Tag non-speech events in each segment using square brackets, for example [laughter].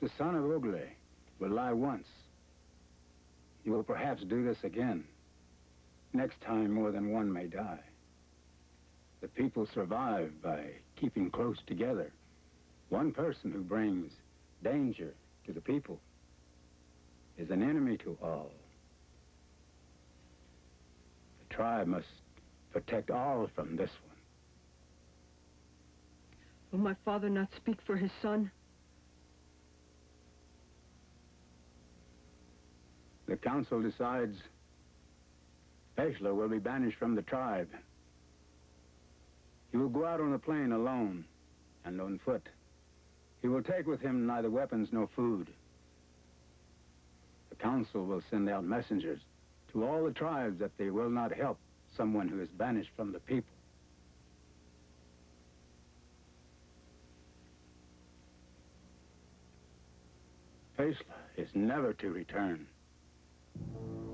The son of Ogle will lie once. He will perhaps do this again. Next time, more than one may die. The people survive by keeping close together. One person who brings danger to the people is an enemy to all. The tribe must protect all from this one. Will my father not speak for his son? The council decides Peshla will be banished from the tribe. He will go out on the plain alone and on foot. He will take with him neither weapons nor food. The council will send out messengers to all the tribes that they will not help someone who is banished from the people. Peshla is never to return. Thank you.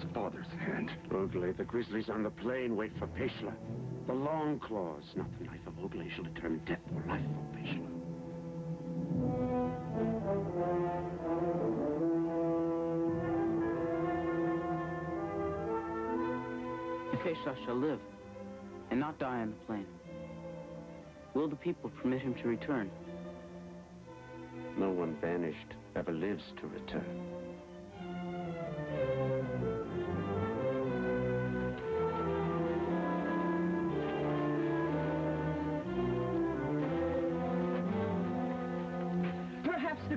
His father's hand. Ogle, the grizzlies on the plain wait for Peshla. The long claws, not the knife of Ogle, shall determine death or life for Peshla. Peshla shall live and not die on the plain. Will the people permit him to return? No one banished ever lives to return.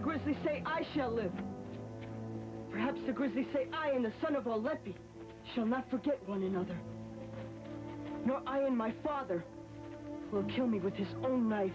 Grizzlies say I shall live. Perhaps the grizzlies say I and the son of Olepi shall not forget one another. Nor I and my father will kill me with his own knife.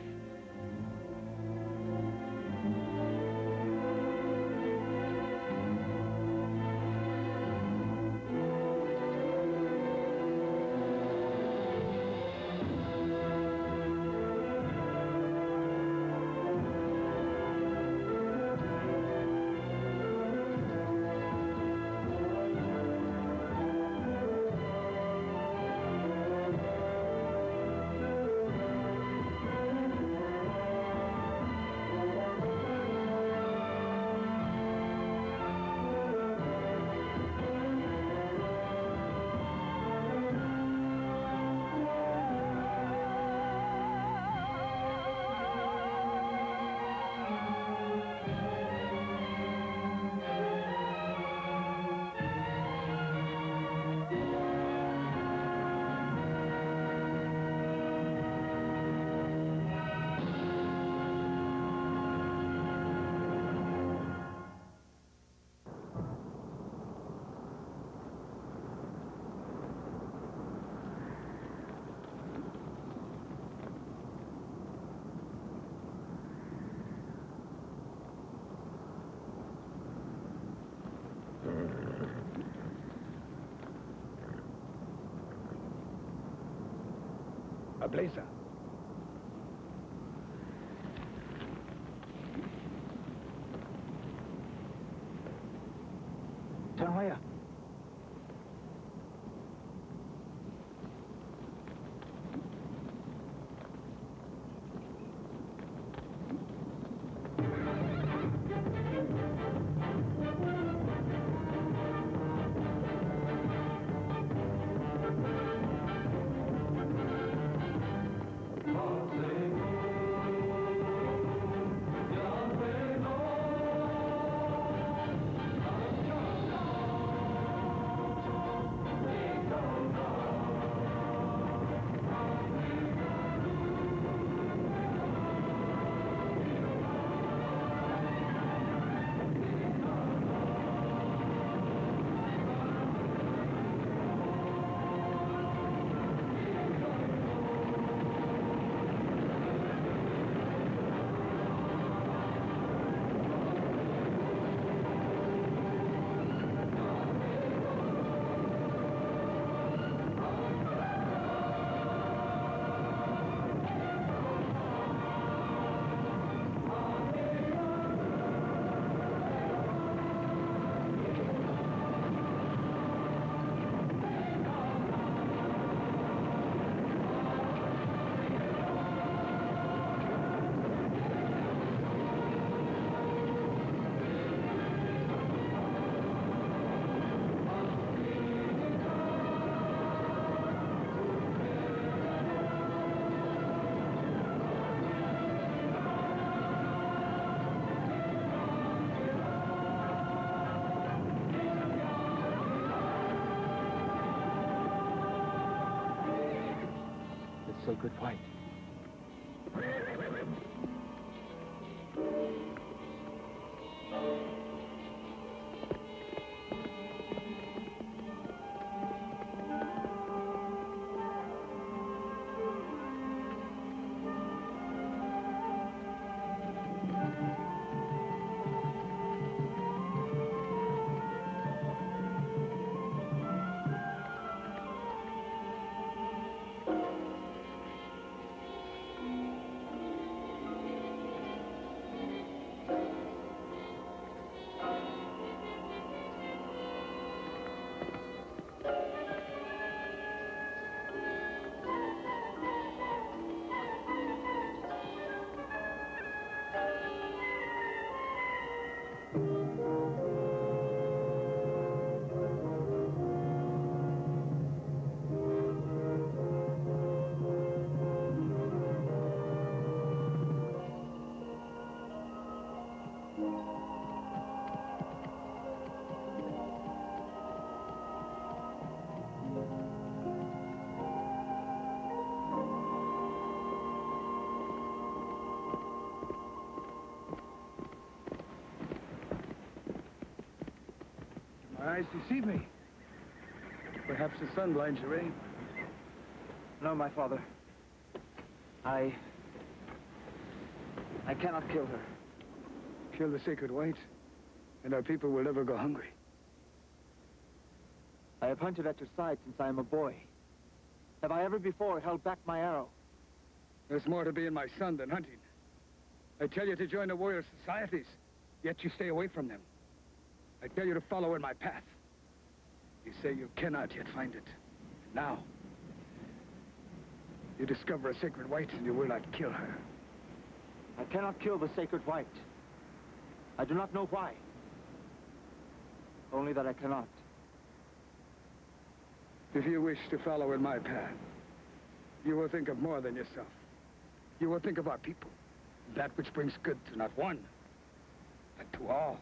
Ahbleza. Tanwaya. Sacred white. Eyes deceive me. Perhaps the sun blinds your aim. No, my father. I... I cannot kill her. Kill the sacred white, and our people will never go hungry. I have hunted at your side since I am a boy. Have I ever before held back my arrow? There's more to being my son than hunting. I tell you to join the warrior societies, yet you stay away from them. I tell you to follow in my path. You say you cannot yet find it. Now, you discover a sacred white and you will not kill her. I cannot kill the sacred white. I do not know why. Only that I cannot. If you wish to follow in my path, you will think of more than yourself. You will think of our people. That which brings good to not one, but to all.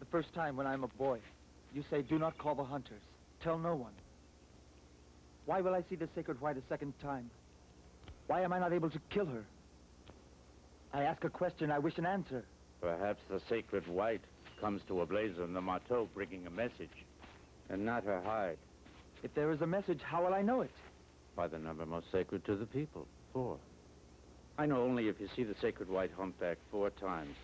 The first time when I'm a boy, you say, do not call the hunters. Tell no one. Why will I see the sacred white a second time? Why am I not able to kill her? I ask a question, I wish an answer. Perhaps the sacred white comes to Ahbleza in the Marteau bringing a message, and not her hide. If there is a message, how will I know it? By the number most sacred to the people, four. I know only if you see the sacred white humpback four times.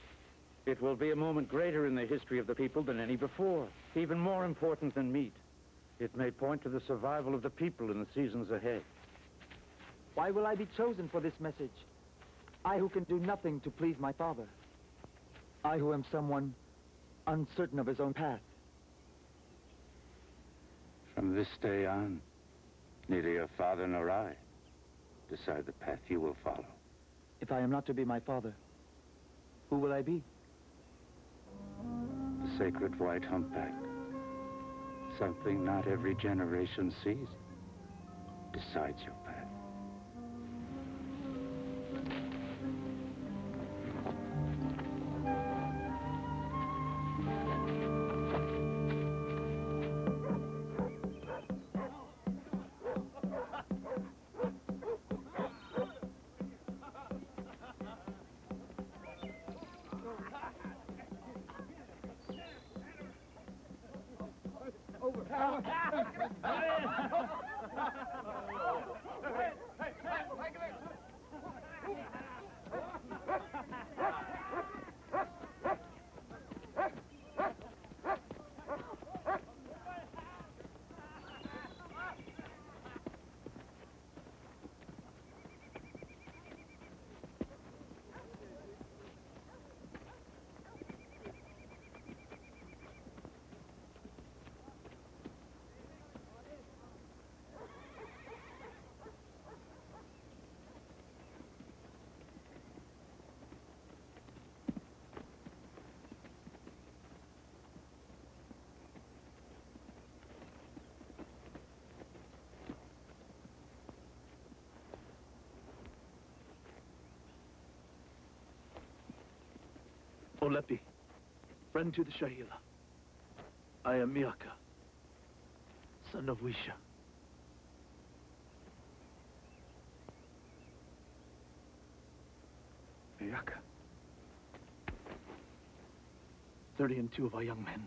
It will be a moment greater in the history of the people than any before, even more important than meat. It may point to the survival of the people in the seasons ahead. Why will I be chosen for this message? I who can do nothing to please my father. I who am someone uncertain of his own path. From this day on, neither your father nor I decide the path you will follow. If I am not to be my father, who will I be? The sacred white humpback. Something not every generation sees. Decides your path. Olepi, friend to the Shahila. I am Miaka, son of Wisha. Miaka. Thirty and two of our young men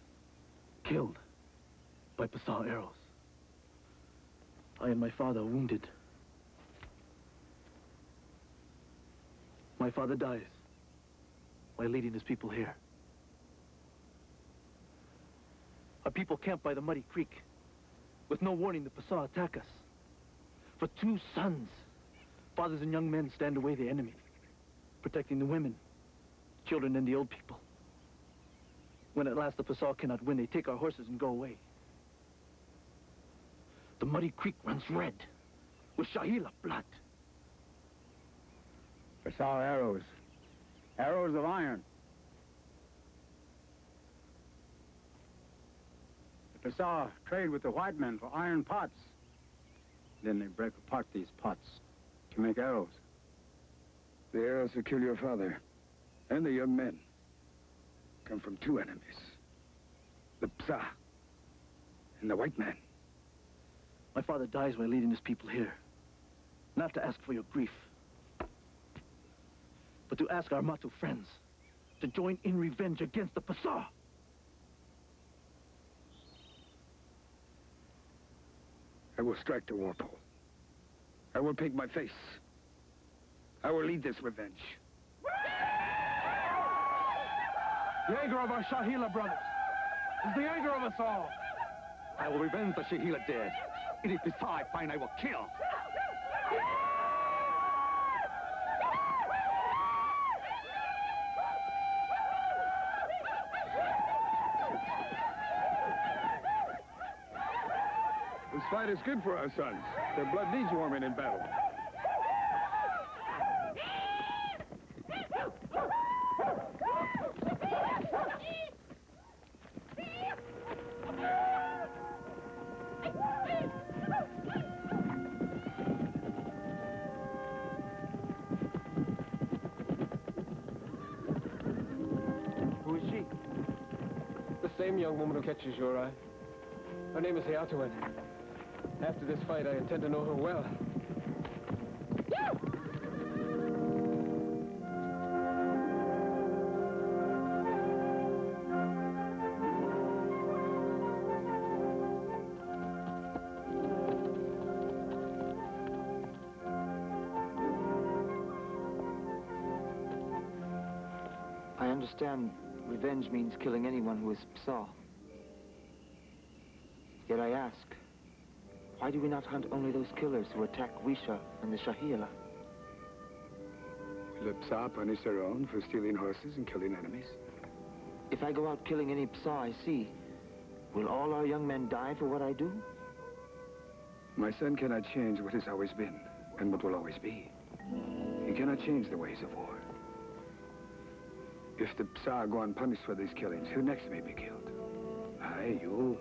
killed by Pasal arrows. I and my father wounded. My father dies while leading his people here. Our people camp by the muddy creek. With no warning, the Pasal attack us. For two sons, fathers and young men stand away the enemy, protecting the women, children, and the old people. When at last the Pasal cannot win, they take our horses and go away. The muddy creek runs red with Shahila blood. Pasal arrows. Arrows of iron. The Pasal trade with the white men for iron pots. Then they break apart these pots to make arrows. The arrows that kill your father and the young men come from two enemies. The Psa and the white man. My father dies while leading his people here. Not to ask for your grief, but to ask our Mato friends to join in revenge against the Pasar. I will strike the war pole. I will paint my face. I will lead this revenge. The anger of our Shahila brothers is the anger of us all. I will revenge the Shahila dead. It is Pisa I find I will kill. Fight is good for our sons. Their blood needs warming in battle. Who is she? The same young woman who catches your eye. Her name is Hayatuan. After this fight, I intend to know her well. I understand revenge means killing anyone who is Psa. Yet I ask, why do we not hunt only those killers who attack Wisha and the Shahila? Will the Psa punish their own for stealing horses and killing enemies? If I go out killing any Psa I see, will all our young men die for what I do? My son cannot change what has always been and what will always be. He cannot change the ways of war. If the Psa go unpunished for these killings, who next may be killed? I, you,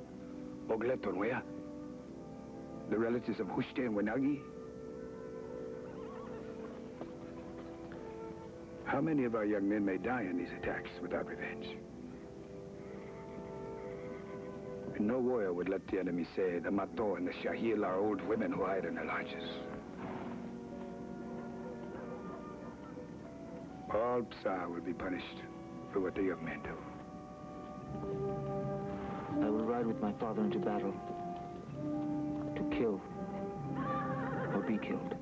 Ogletonwea, the relatives of Hushte and Wenagi? How many of our young men may die in these attacks without revenge? And no warrior would let the enemy say the Mato and the Shahil are old women who hide in their lodges. All Psa will be punished for what the young men do. I will ride with my father into battle. Or be killed.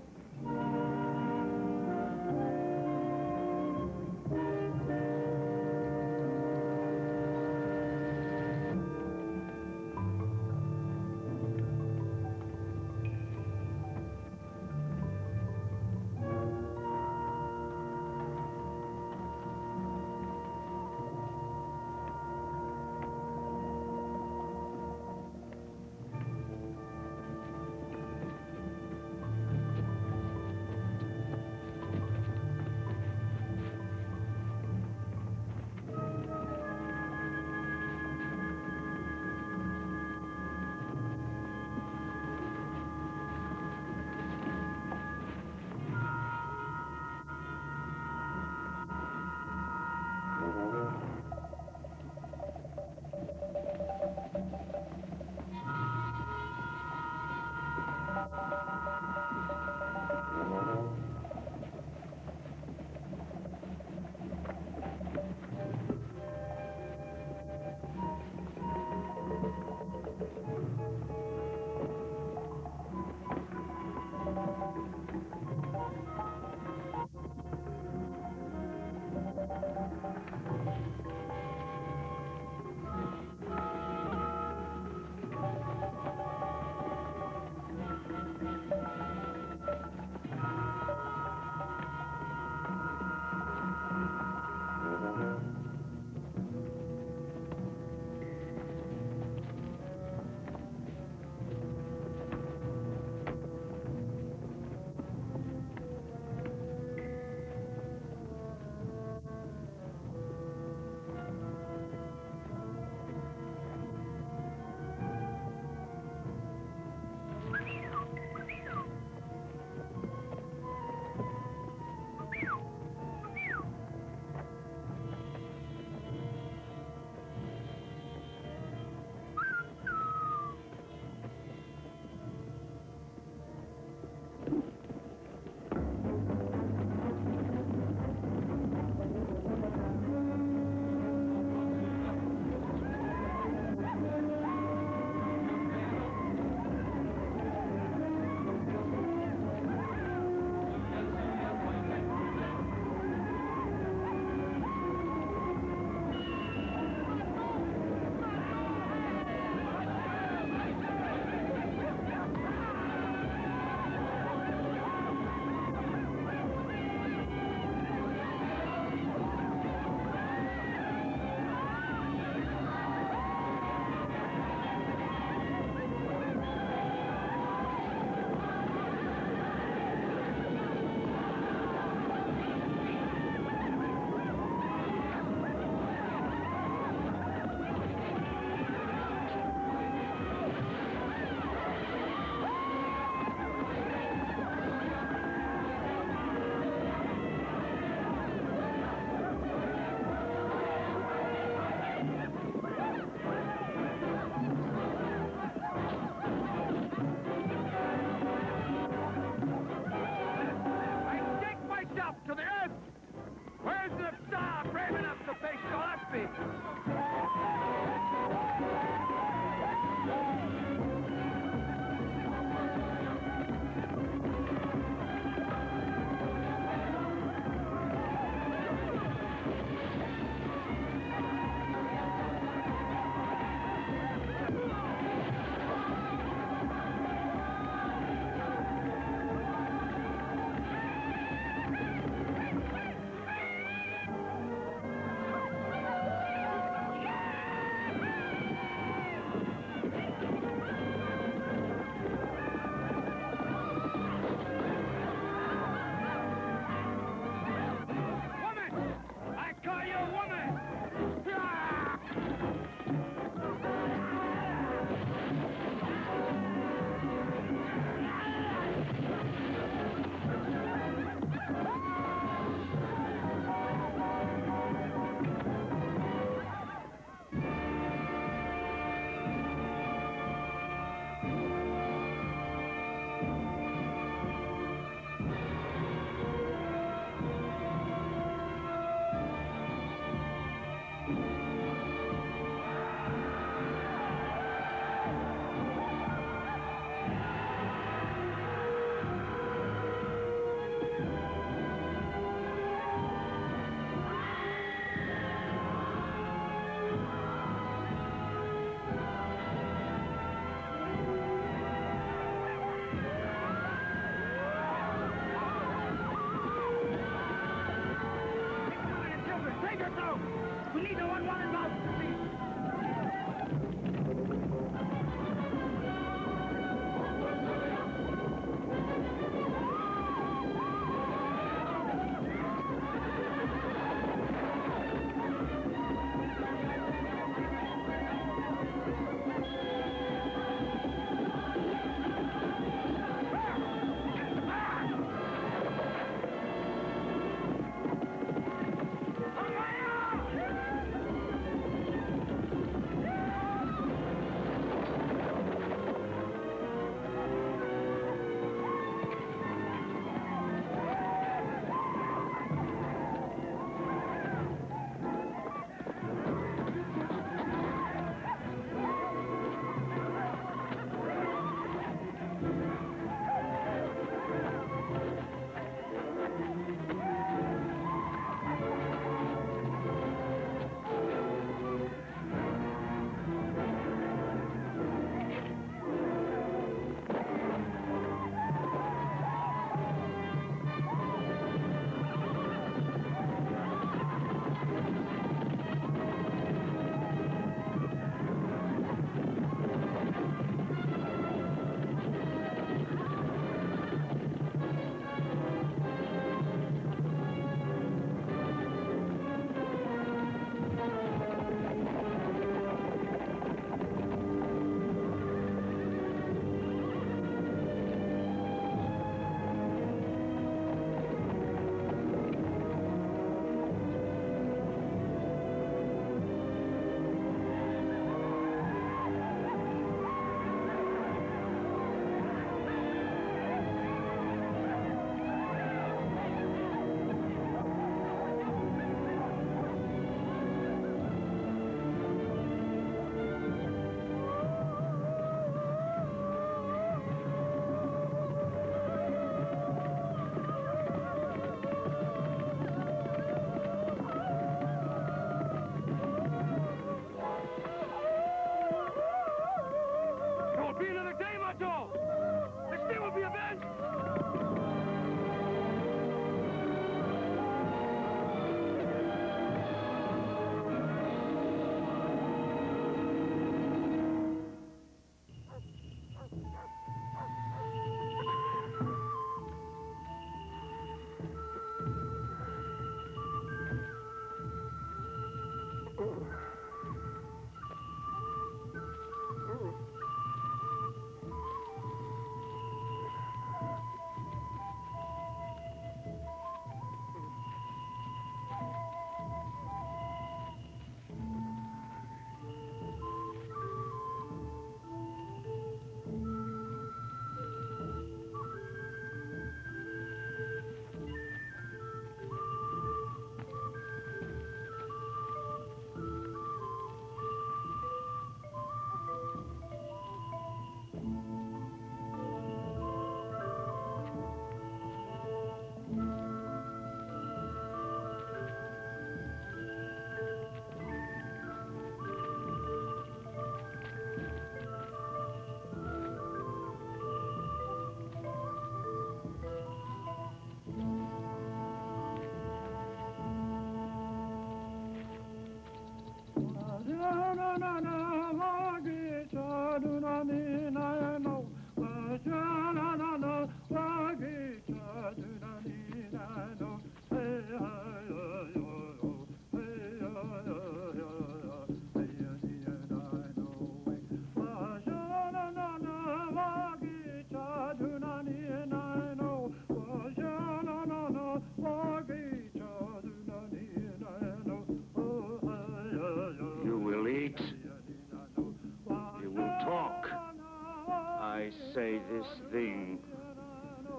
This thing.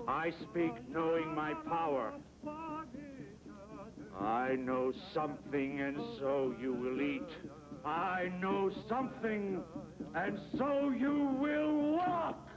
I speak knowing my power. I know something, and so you will eat. I know something, and so you will walk.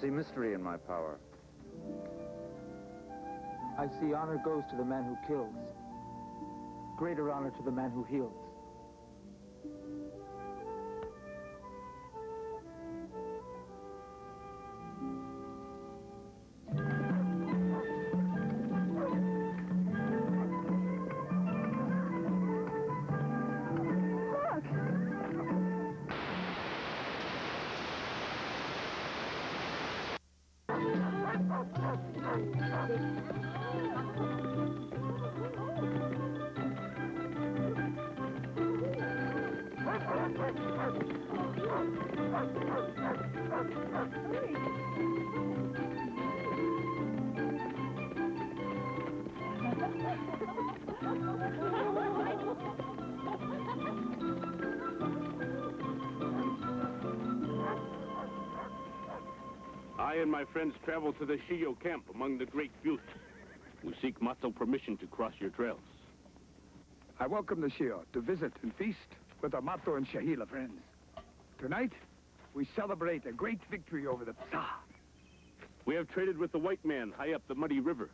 See mystery in my power. I see honor goes to the man who kills. Greater honor to the man who heals. My friends travel to the Shio camp among the Great Butte. We seek Mato permission to cross your trails. I welcome the Shio to visit and feast with our Mato and Shahila friends. Tonight, we celebrate a great victory over the Psa. We have traded with the white man high up the muddy river.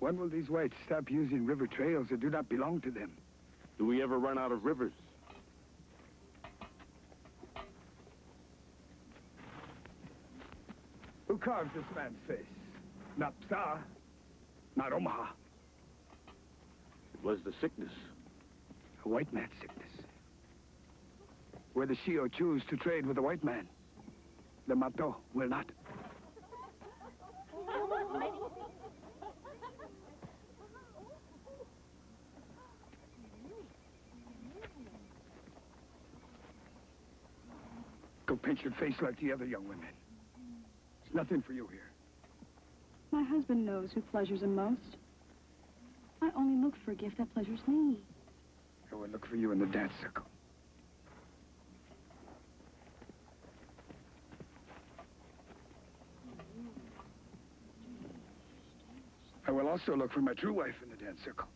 When will these whites stop using river trails that do not belong to them? Do we ever run out of rivers? Who carved this man's face? Not Psa, not Omaha. It was the sickness. A white man's sickness. Where the Shio choose to trade with the white man, the Mato will not. Go paint your face like the other young women. Nothing for you here. My husband knows who pleasures him most. I only look for a gift that pleasures me. I will look for you in the dance circle. I will also look for my true wife in the dance circle.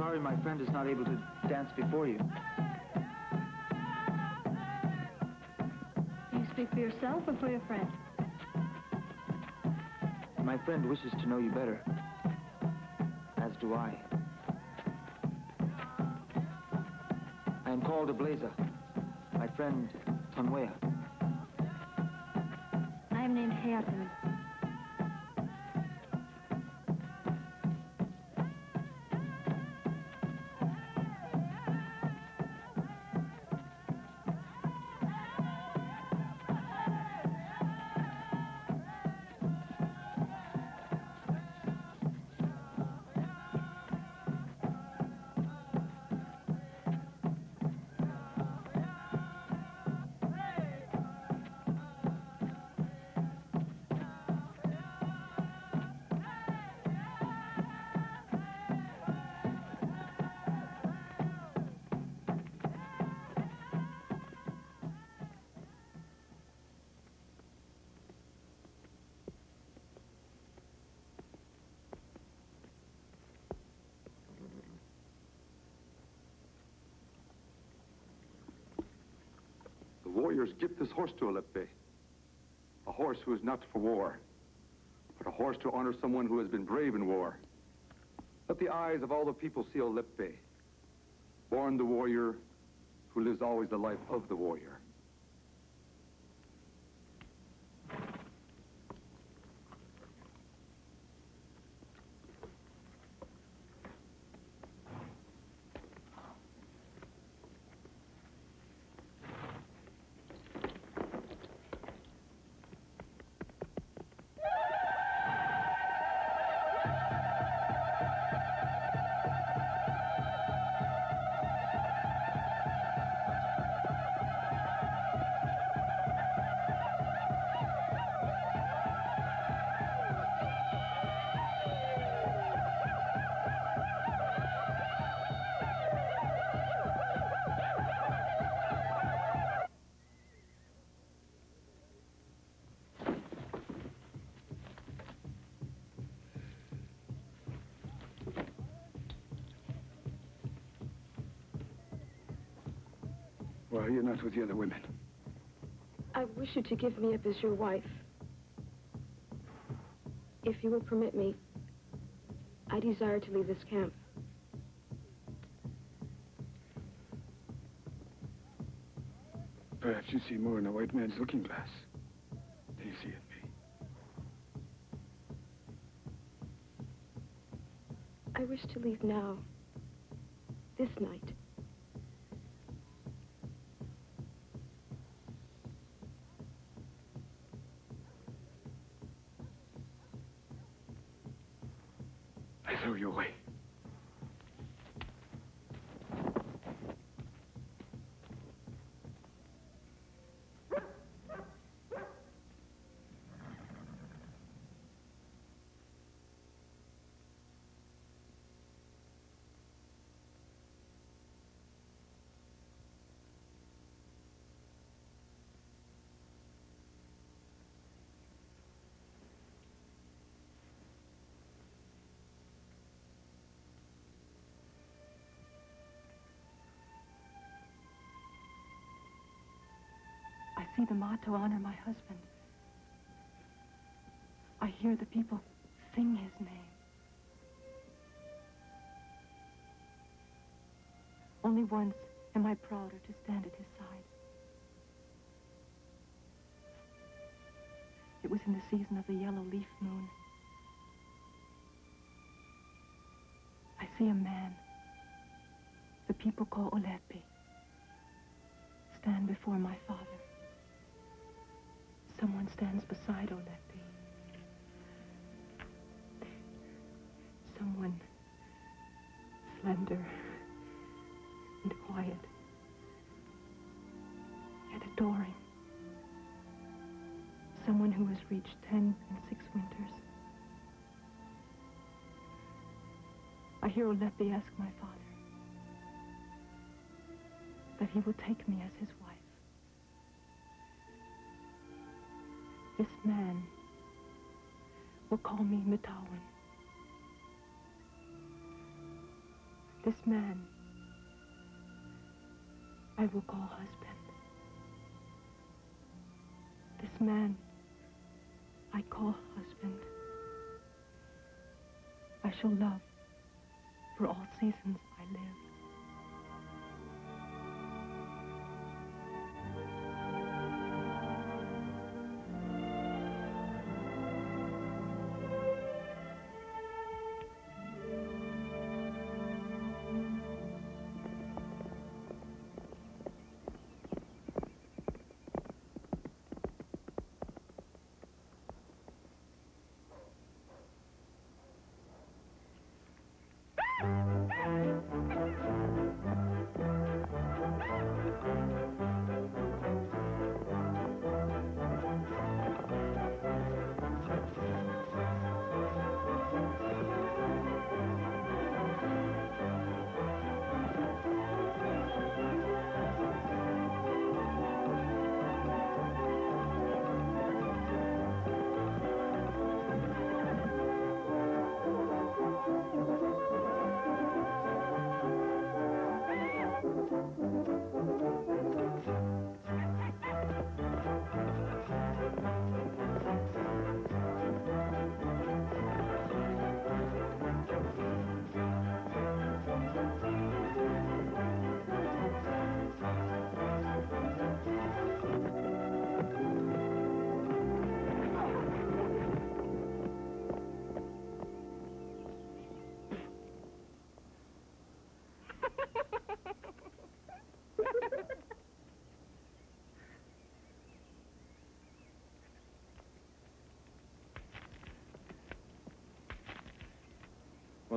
Sorry my friend is not able to dance before you. You speak for yourself or for your friend? My friend wishes to know you better. As do I. I am called Ahbleza. My friend, Tonwea. I am named Hayatawin. Horse to Olepi. A horse who is not for war, but a horse to honor someone who has been brave in war. Let the eyes of all the people see Olepi, born the warrior who lives always the life of the warrior. Are you not with the other women? I wish you to give me up as your wife. If you will permit me, I desire to leave this camp. Perhaps you see more in a white man's looking glass than you see in me. I wish to leave now. This night. See the Mato honor my husband. I hear the people sing his name. Only once am I prouder to stand at his side. It was in the season of the yellow leaf moon. I see a man the people call Olepi stand before my father. Someone stands beside Olepi. Someone slender and quiet, yet adoring. Someone who has reached ten and six winters. I hear Olepi ask my father that he will take me as his wife. This man will call me Mitawan. This man, I will call husband. This man, I call husband. I shall love for all seasons I live.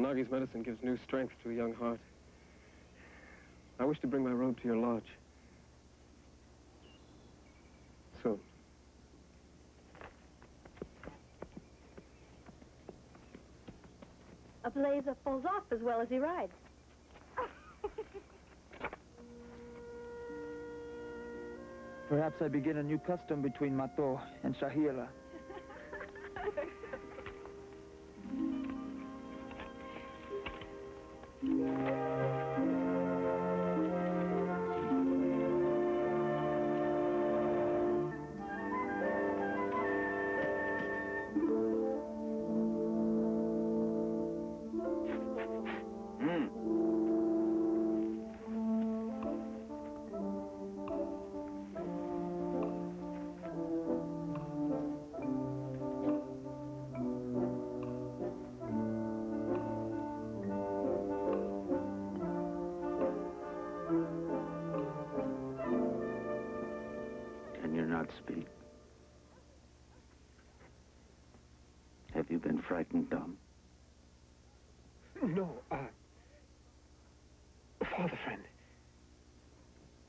Wanagi's medicine gives new strength to a young heart. I wish to bring my robe to your lodge. Soon. Ahbleza falls off as well as he rides. Perhaps I begin a new custom between Mato and [laughs] Shahila. Can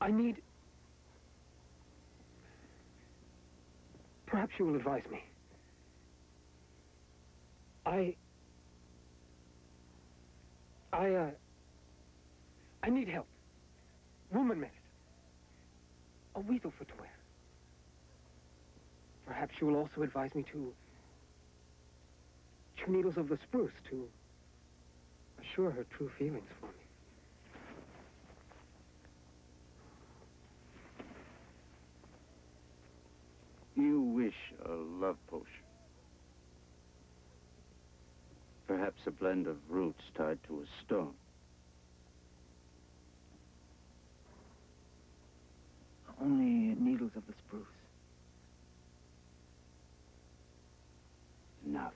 I need... Perhaps you will advise me. I... I, uh... I need help. Woman it. A weasel for to wear. Perhaps you will also advise me to... chew needles of the spruce to assure her true feelings for me. You wish a love potion. Perhaps a blend of roots tied to a stone. Only needles of the spruce. Enough.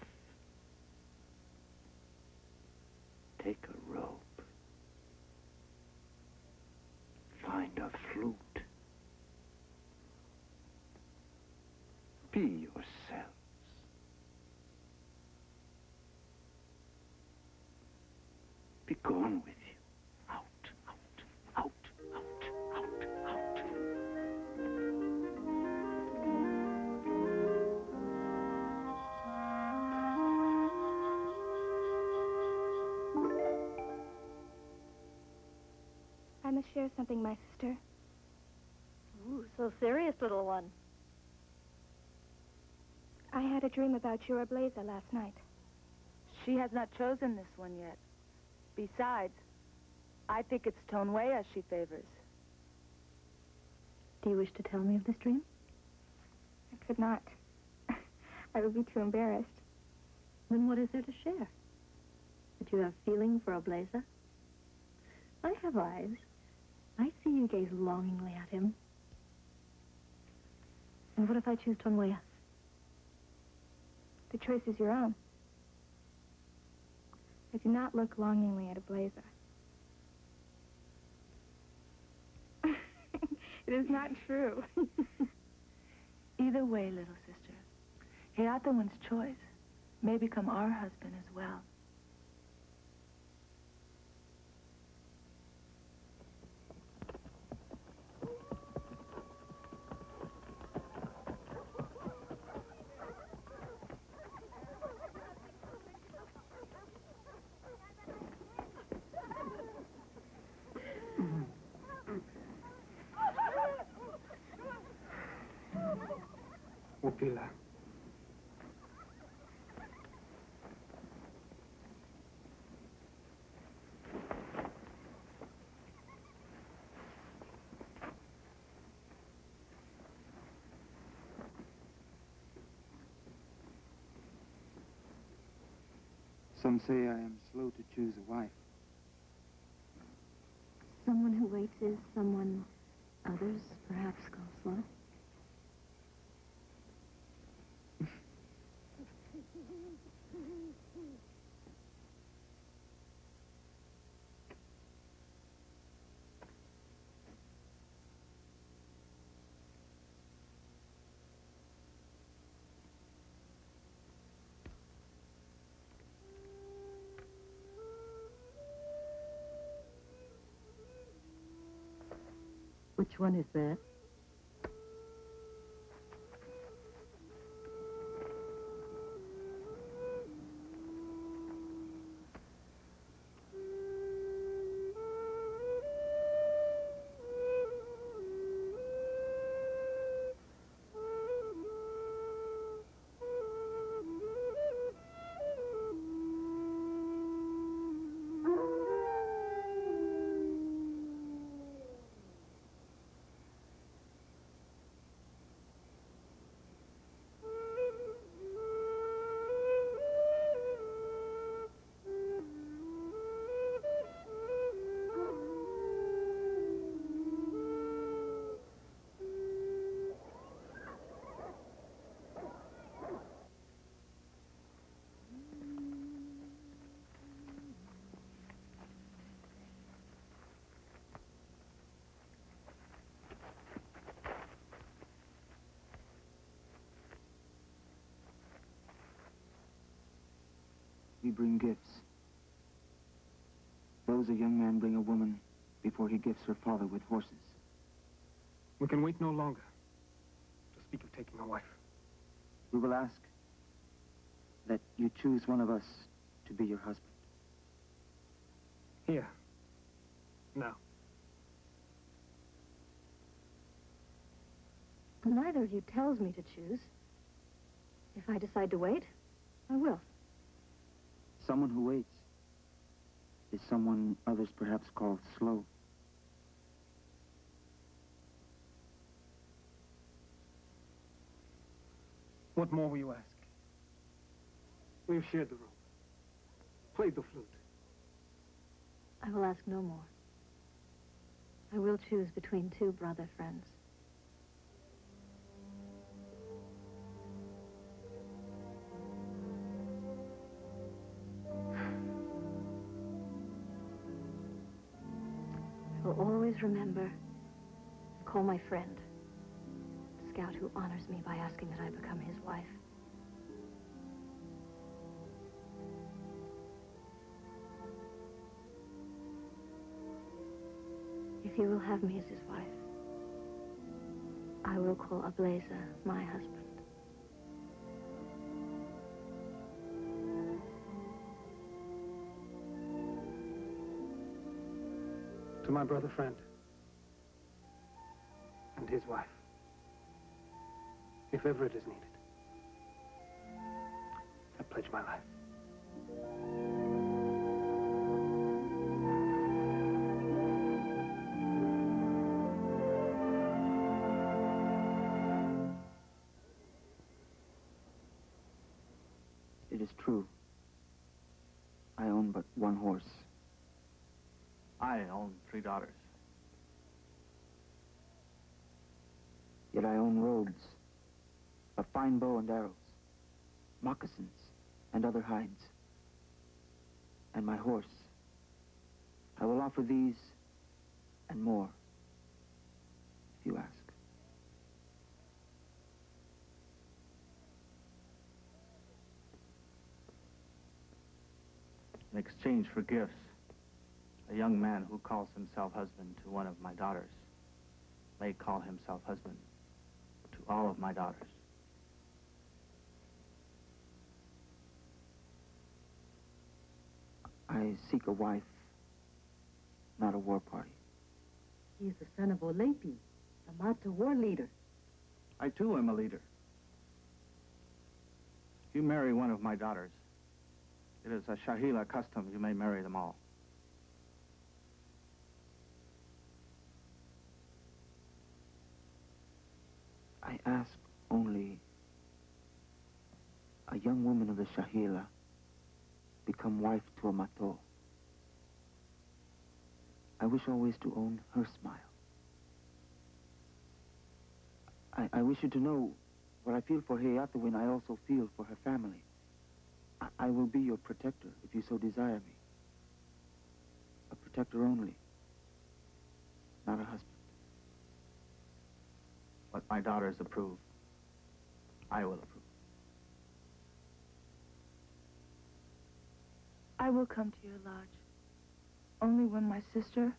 Take a rope. Find a flute. Be yourselves. Share something, my sister. Ooh, so serious, little one. I had a dream about your Ahbleza last night. She has not chosen this one yet. Besides, I think it's Tonwea she favors. Do you wish to tell me of this dream? I could not. [laughs] I would be too embarrassed. Then what is there to share? That you have feeling for Ahbleza? I have eyes. I see you gaze longingly at him. And what if I choose Tonwea? The choice is your own. I do not look longingly at Ahbleza. [laughs] it is not true. [laughs] Either way, little sister, Hayatawin's choice may become our husband as well. Upila. Some say I am slow to choose a wife. Someone who waits is someone others perhaps call slow. Which one is that? We bring gifts. Those a young man bring a woman before he gifts her father with horses. We can wait no longer to speak of taking a wife. We will ask that you choose one of us to be your husband. Here. Now. Neither of you tells me to choose. If I decide to wait, I will. Someone who waits is someone others perhaps call slow. What more will you ask? We have shared the room. Played the flute. I will ask no more. I will choose between two brother friends. Will always remember, call my friend, the scout who honors me by asking that I become his wife. If you will have me as his wife, I will call Ahbleza my husband. My brother friend. And his wife. If ever it is needed. I pledge my life. Three daughters. Yet I own robes, a fine bow and arrows, moccasins, and other hides. And my horse. I will offer these and more, if you ask. In exchange for gifts, a young man who calls himself husband to one of my daughters may call himself husband to all of my daughters. I seek a wife, not a war party. He is the son of Olepi, the Mato war leader. I too am a leader. If you marry one of my daughters, it is a Shahila custom you may marry them all. I ask only a young woman of the Shahila become wife to a Mato. I wish always to own her smile. I, I wish you to know what I feel for Hayatawin, I also feel for her family. I, I will be your protector if you so desire me. A protector only, not a husband. My daughters approve, I will approve. I will come to your lodge. Only when my sister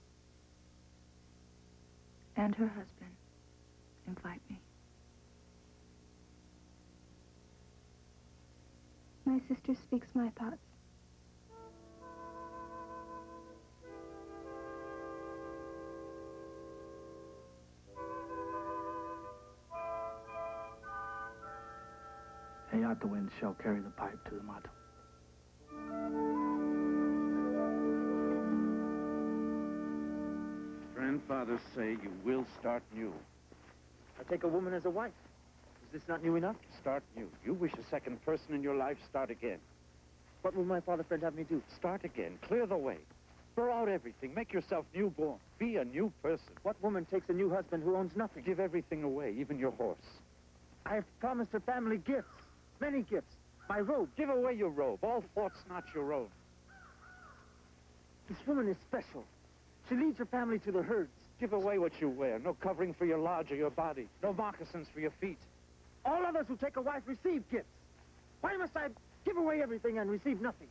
and her husband invite me. My sister speaks my thoughts. Hayatawin shall carry the pipe to the Mato. Grandfathers say you will start new. I take a woman as a wife. Is this not new enough? Start new. You wish a second person in your life, start again. What will my father friend have me do? Start again. Clear the way. Throw out everything. Make yourself newborn. Be a new person. What woman takes a new husband who owns nothing? Give everything away, even your horse. I have promised her family gifts. Many gifts. My robe. Give away your robe. All thought's not your own. This woman is special. She leads her family to the herds. Give away what you wear. No covering for your lodge or your body. No moccasins for your feet. All others who take a wife receive gifts. Why must I give away everything and receive nothing?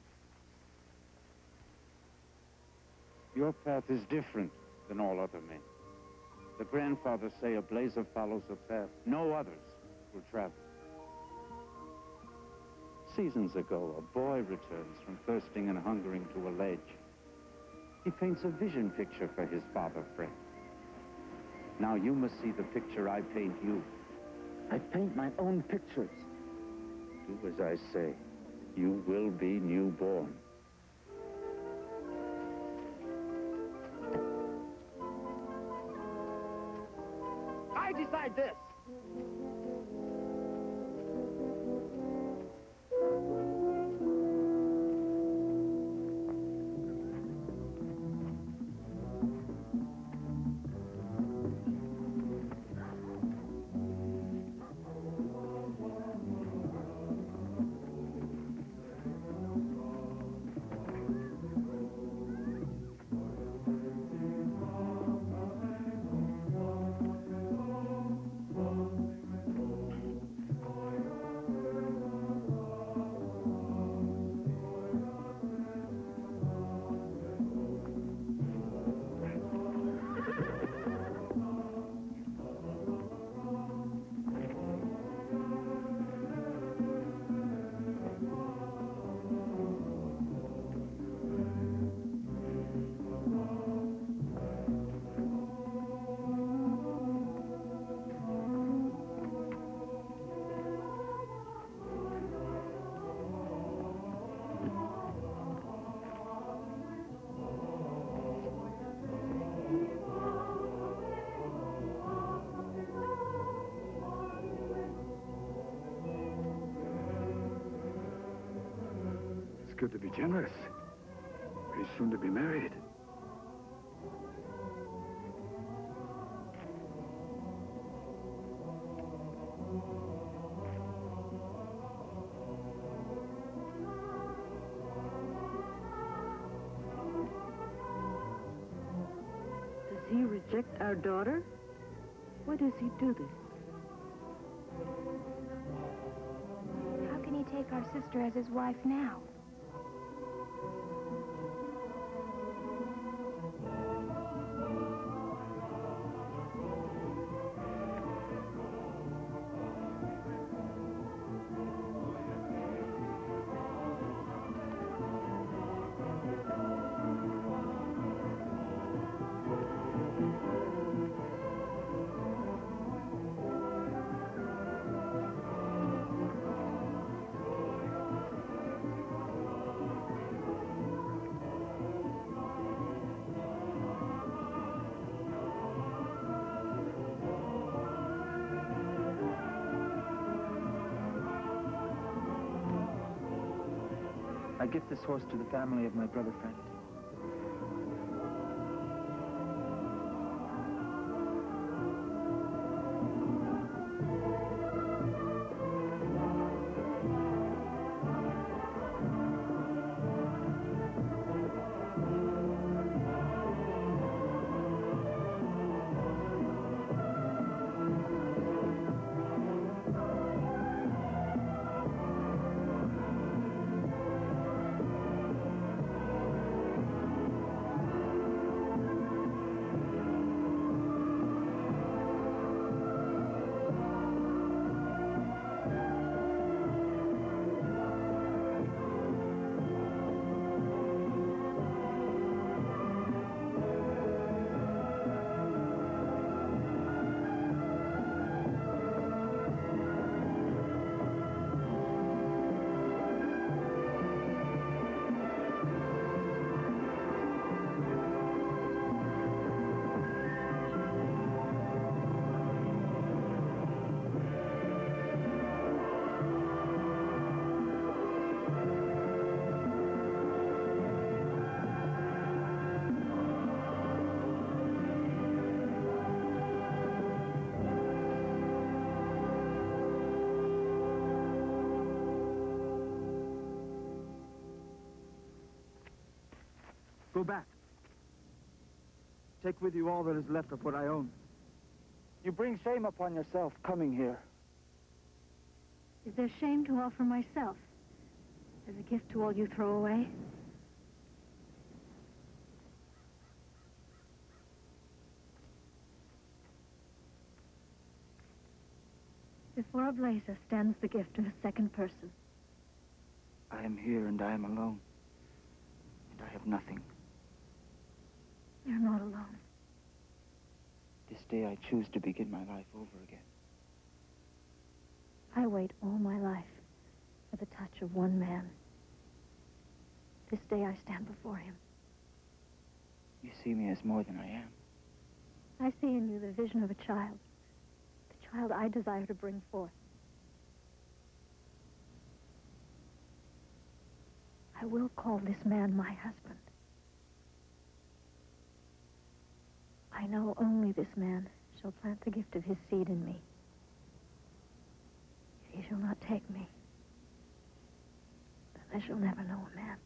Your path is different than all other men. The grandfathers say Ahbleza follows a path no others will travel. Seasons ago, a boy returns from thirsting and hungering to a ledge. He paints a vision picture for his father friend. Now you must see the picture I paint you. I paint my own pictures. Do as I say. You will be newborn. I decide this. Good to be generous. We're soon to be married. Does he reject our daughter? Why does he do this? How can he take our sister as his wife now? I give this horse to the family of my brother friend. Go back. Take with you all that is left of what I own. You bring shame upon yourself coming here. Is there shame to offer myself as a gift to all you throw away? Before Ahbleza stands the gift of a second person. I am here and I am alone. And I have nothing. You're not alone. This day I choose to begin my life over again. I wait all my life for the touch of one man. This day I stand before him. You see me as more than I am. I see in you the vision of a child. The child I desire to bring forth. I will call this man my husband. I know only this man shall plant the gift of his seed in me. If he shall not take me, then I shall never know a man.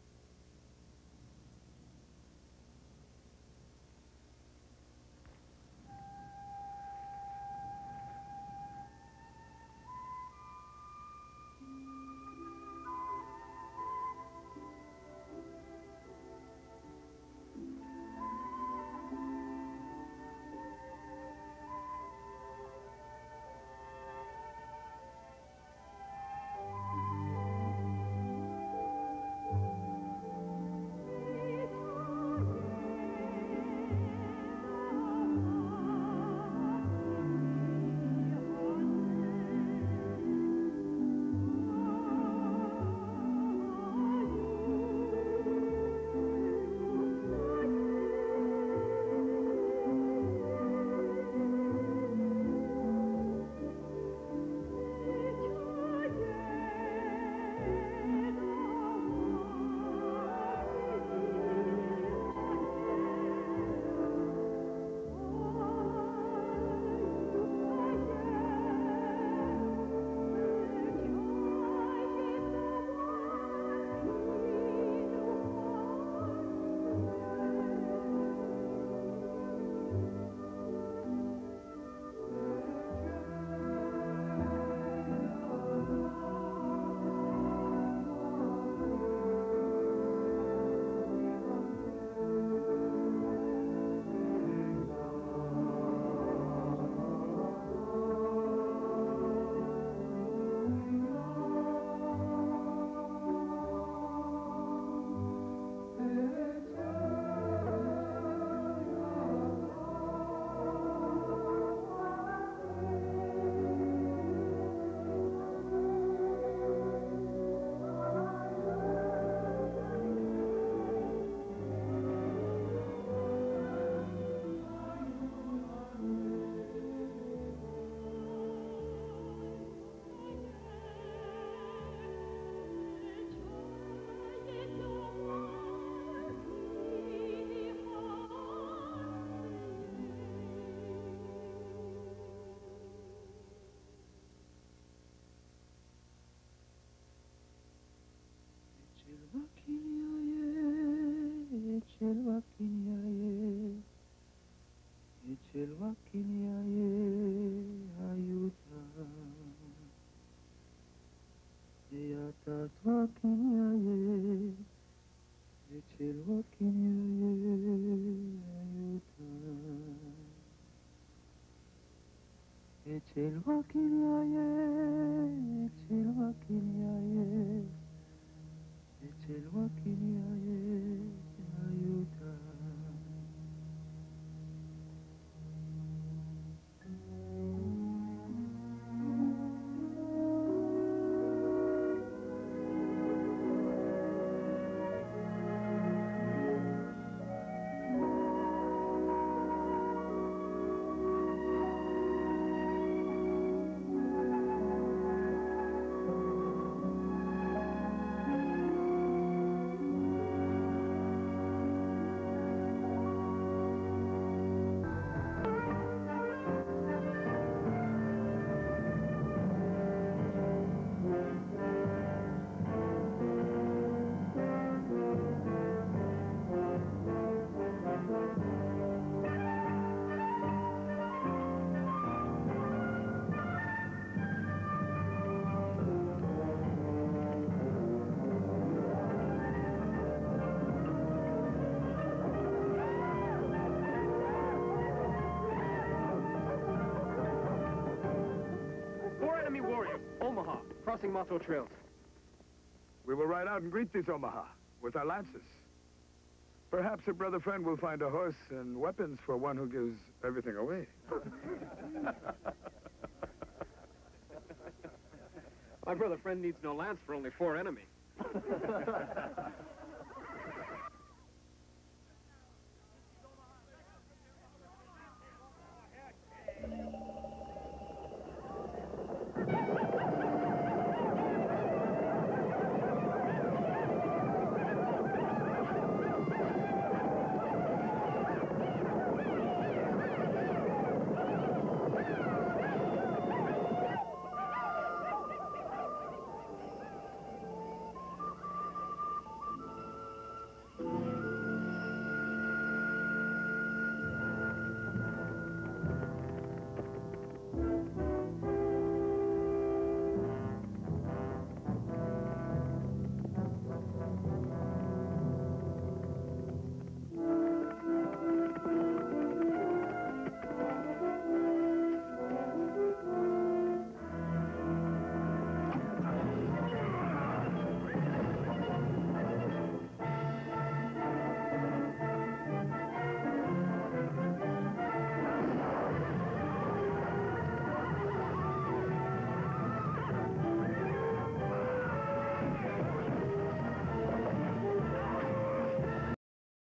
Wakiniaye crossing trails. We will ride out and greet these Omaha with our lances. Perhaps a brother friend will find a horse and weapons for one who gives everything away. [laughs] My brother friend needs no lance for only four enemy. [laughs]